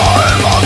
I'm Normal